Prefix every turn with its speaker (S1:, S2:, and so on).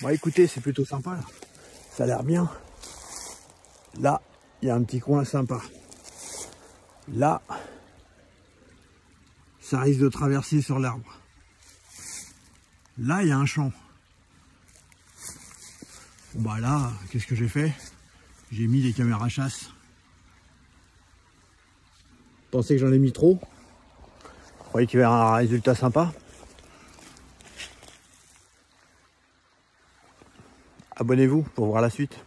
S1: Bon écoutez, c'est plutôt sympa. Ça a l'air bien. Là, il y a un petit coin sympa. Là, ça risque de traverser sur l'arbre. Là, il y a un champ. Bon bah là, qu'est-ce que j'ai fait? J'ai mis des caméras chasse. Pensez que j'en ai mis trop? Vous croyez qu'il y avoir un résultat sympa? Abonnez-vous pour voir la suite.